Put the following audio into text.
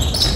you